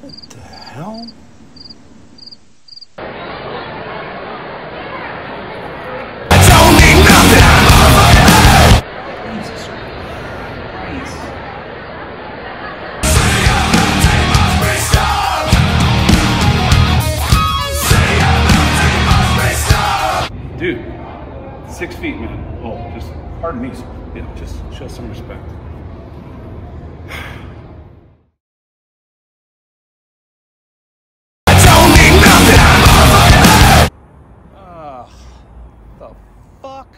hell? Jesus Christ. Dude, six feet, man. Oh, just pardon me. Yeah, just show some respect. the fuck?